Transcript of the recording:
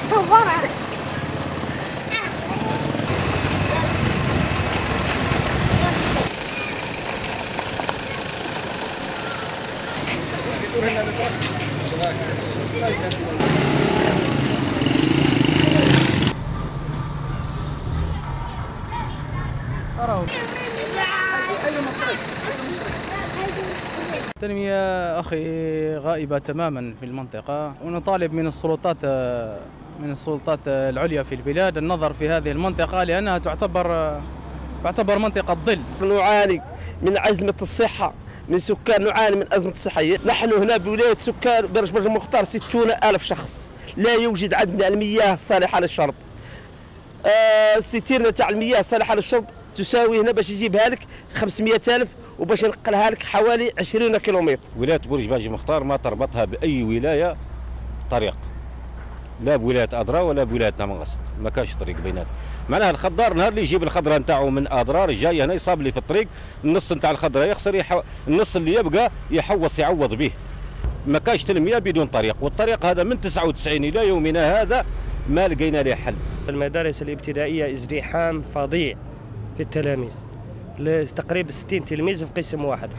صورها. التنمية أخي غائبة تماما في المنطقة ونطالب من السلطات من السلطات العليا في البلاد. النظر في هذه المنطقة لأنها تعتبر تعتبر منطقة ظل. نعاني من أزمة الصحة من سكان نعاني من أزمة الصحية نحن هنا بولاية سكان برج برج المختار ستون ألف شخص. لا يوجد عندنا المياه الصالحة للشرب. آه الستيرة تاع المياه الصالحة للشرب تساوي هنا باش يجيبها لك 500 ألف وباش ينقلها لك حوالي 20 كيلومتر. ولاية برج باجي مختار ما تربطها بأي ولاية طريق. لا بولايه اضرار ولا بولايه نمغص ما كانش طريق بينات. معناها الخضار نهار اللي يجيب الخضرة نتاعو من اضرار جاي هنا يصاب لي في الطريق النص نتاع الخضرة يخسر يحو... النص اللي يبقى يحوص يعوض به. ما كانش تنمية بدون طريق والطريق هذا من 99 إلى يومنا هذا ما لقينا له حل. المدارس الابتدائية ازدحام فظيع في التلاميذ. تقريبا 60 تلميذ في قسم واحد.